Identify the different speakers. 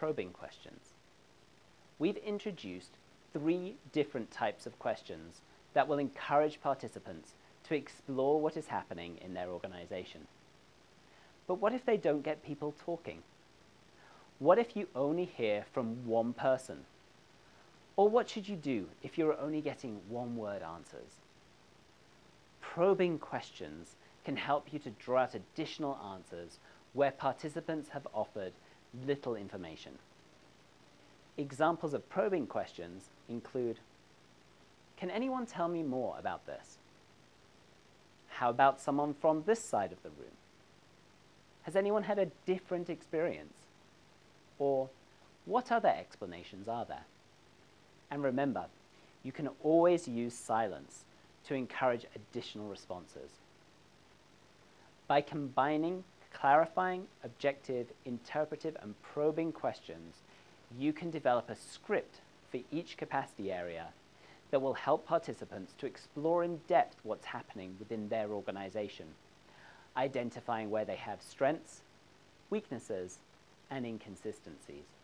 Speaker 1: probing questions. We've introduced three different types of questions that will encourage participants to explore what is happening in their organization. But what if they don't get people talking? What if you only hear from one person? Or what should you do if you're only getting one-word answers? Probing questions can help you to draw out additional answers where participants have offered little information. Examples of probing questions include, can anyone tell me more about this? How about someone from this side of the room? Has anyone had a different experience? Or what other explanations are there? And remember, you can always use silence to encourage additional responses. By combining clarifying, objective, interpretive, and probing questions, you can develop a script for each capacity area that will help participants to explore in depth what's happening within their organization, identifying where they have strengths, weaknesses, and inconsistencies.